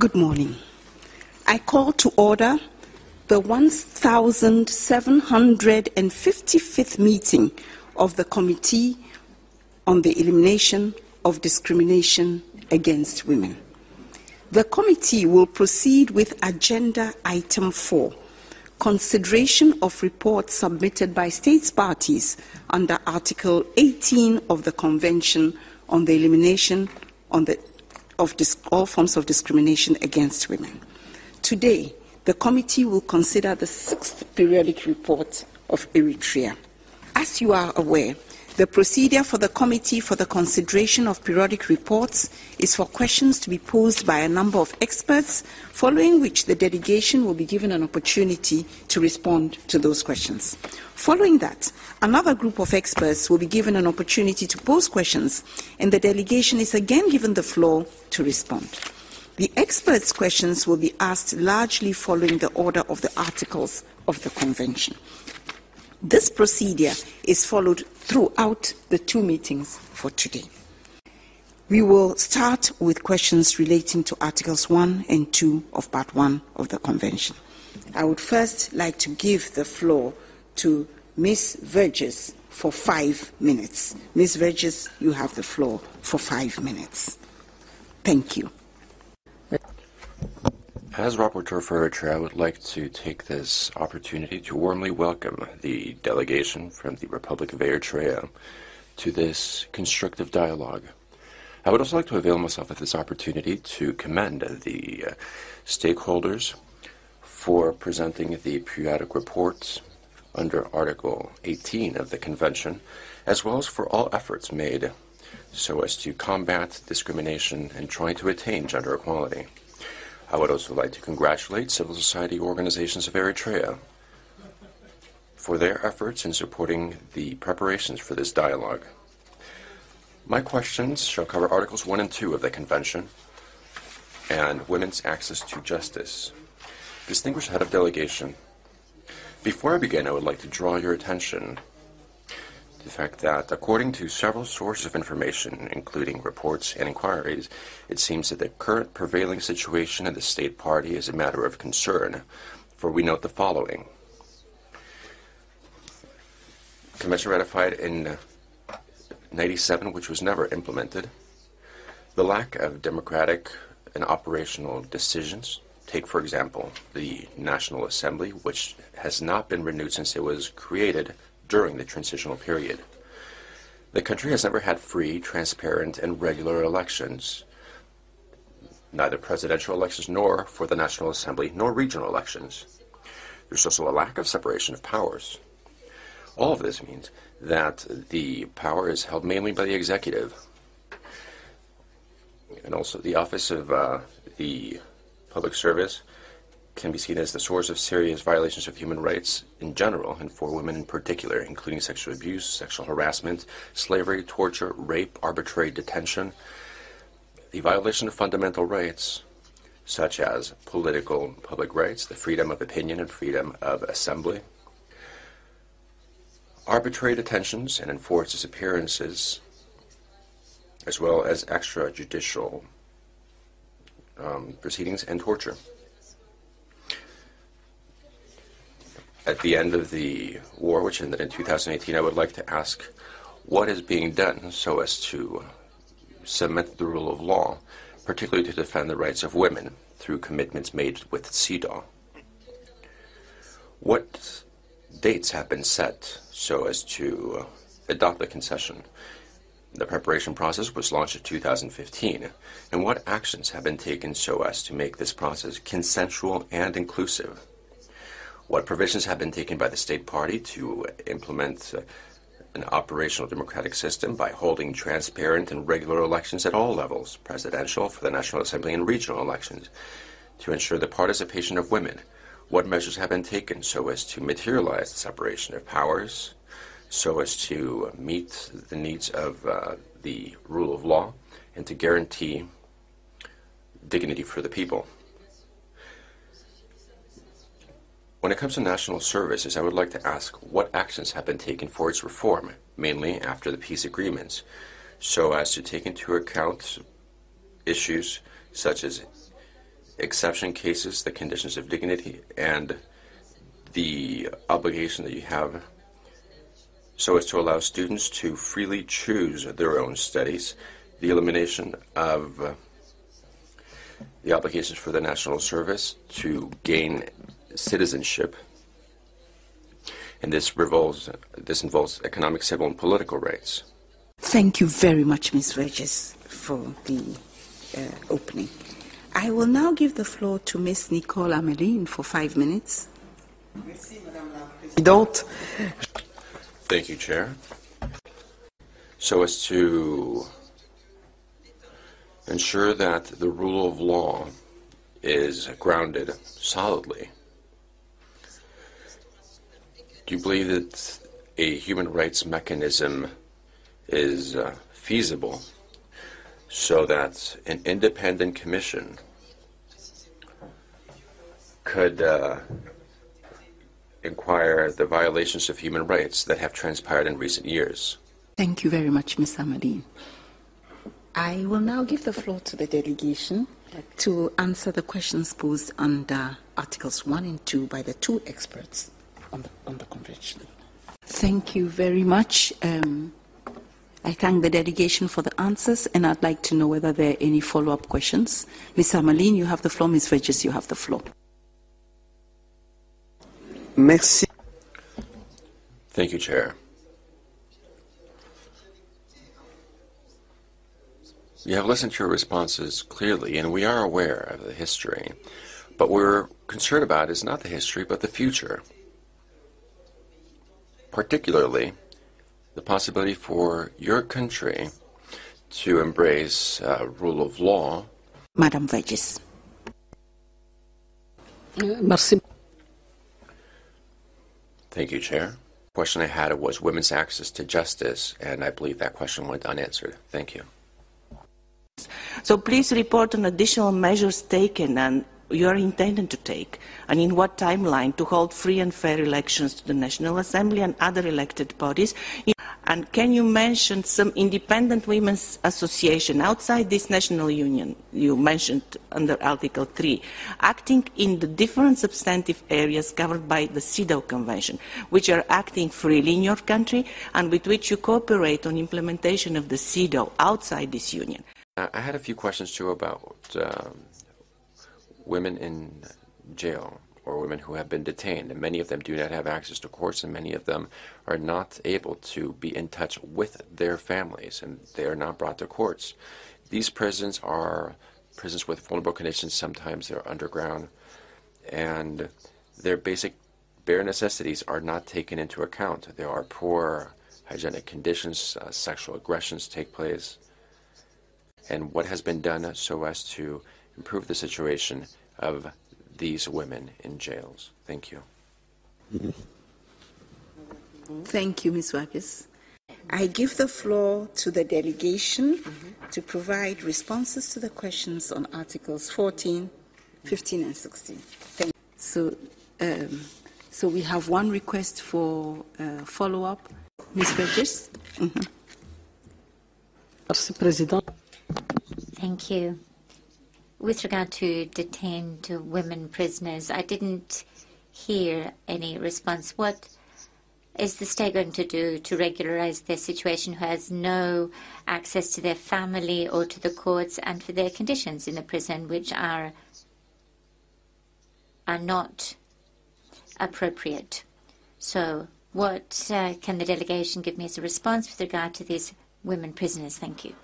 Good morning. I call to order the 1755th meeting of the Committee on the Elimination of Discrimination Against Women. The committee will proceed with Agenda Item 4 consideration of reports submitted by states parties under Article 18 of the Convention on the Elimination on the, of all forms of discrimination against women. Today, the committee will consider the sixth periodic report of Eritrea. As you are aware, the procedure for the committee for the consideration of periodic reports is for questions to be posed by a number of experts, following which the delegation will be given an opportunity to respond to those questions. Following that, another group of experts will be given an opportunity to pose questions, and the delegation is again given the floor to respond. The experts' questions will be asked largely following the order of the articles of the Convention. This procedure is followed throughout the two meetings for today. We will start with questions relating to Articles 1 and 2 of Part 1 of the Convention. I would first like to give the floor to Ms. Verges for five minutes. Ms. Verges, you have the floor for five minutes. Thank you. As Rapporteur for Eritrea, I would like to take this opportunity to warmly welcome the delegation from the Republic of Eritrea to this constructive dialogue. I would also like to avail myself of this opportunity to commend the uh, stakeholders for presenting the periodic reports under Article 18 of the Convention, as well as for all efforts made so as to combat discrimination and try to attain gender equality. I would also like to congratulate civil society organizations of Eritrea for their efforts in supporting the preparations for this dialogue. My questions shall cover Articles 1 and 2 of the Convention and women's access to justice. Distinguished head of delegation, before I begin, I would like to draw your attention the fact that, according to several sources of information, including reports and inquiries, it seems that the current prevailing situation in the state party is a matter of concern, for we note the following. Convention ratified in 97, which was never implemented. The lack of democratic and operational decisions. Take, for example, the National Assembly, which has not been renewed since it was created during the transitional period. The country has never had free, transparent, and regular elections, neither presidential elections nor for the National Assembly nor regional elections. There's also a lack of separation of powers. All of this means that the power is held mainly by the executive and also the office of uh, the public service can be seen as the source of serious violations of human rights in general and for women in particular, including sexual abuse, sexual harassment, slavery, torture, rape, arbitrary detention, the violation of fundamental rights, such as political and public rights, the freedom of opinion and freedom of assembly, arbitrary detentions and enforced disappearances, as well as extrajudicial um, proceedings and torture. At the end of the war, which ended in 2018, I would like to ask what is being done so as to cement the rule of law, particularly to defend the rights of women through commitments made with CEDAW. What dates have been set so as to uh, adopt the concession? The preparation process was launched in 2015, and what actions have been taken so as to make this process consensual and inclusive? What provisions have been taken by the state party to implement uh, an operational democratic system by holding transparent and regular elections at all levels, presidential, for the National Assembly, and regional elections, to ensure the participation of women. What measures have been taken so as to materialize the separation of powers, so as to meet the needs of uh, the rule of law, and to guarantee dignity for the people? When it comes to national services, I would like to ask what actions have been taken for its reform, mainly after the peace agreements, so as to take into account issues such as exception cases, the conditions of dignity, and the obligation that you have so as to allow students to freely choose their own studies, the elimination of the obligations for the national service to gain citizenship, and this revolves this involves economic, civil, and political rights. Thank you very much, Ms. Verges, for the uh, opening. I will now give the floor to Ms. Nicole Ameline for five minutes. Thank you, Chair. So as to ensure that the rule of law is grounded solidly, do you believe that a human rights mechanism is uh, feasible so that an independent commission could uh, inquire the violations of human rights that have transpired in recent years. Thank you very much, Ms. Ameline. I will now give the floor to the delegation to answer the questions posed under Articles 1 and 2 by the two experts on the, on the convention. Thank you very much. Um, I thank the delegation for the answers, and I'd like to know whether there are any follow-up questions. Ms. Ameline, you have the floor. Ms. Verges, you have the floor. Merci. Thank you, Chair. You have listened to your responses clearly, and we are aware of the history. But what we're concerned about is not the history, but the future. Particularly, the possibility for your country to embrace uh, rule of law. Madam Verges. Merci. Thank you, Chair. The question I had was women's access to justice, and I believe that question went unanswered. Thank you. So please report on additional measures taken and you are intending to take, and in what timeline to hold free and fair elections to the National Assembly and other elected bodies. And can you mention some independent women's association outside this national union you mentioned under Article 3, acting in the different substantive areas covered by the CEDAW Convention, which are acting freely in your country and with which you cooperate on implementation of the CEDAW outside this union? I had a few questions too about um, women in jail or women who have been detained, and many of them do not have access to courts, and many of them are not able to be in touch with their families, and they are not brought to courts. These prisons are prisons with vulnerable conditions. Sometimes they're underground, and their basic bare necessities are not taken into account. There are poor hygienic conditions, uh, sexual aggressions take place, and what has been done so as to improve the situation of these women in jails. Thank you. Thank you, Ms. Wackes. I give the floor to the delegation to provide responses to the questions on Articles 14, 15, and 16. Thank you. So, um, so we have one request for uh, follow-up. Ms. Verges? Merci, Président. Thank you. With regard to detained women prisoners, I didn't hear any response. What is the state going to do to regularize their situation who has no access to their family or to the courts and for their conditions in the prison, which are are not appropriate? So, what uh, can the delegation give me as a response with regard to these women prisoners? Thank you.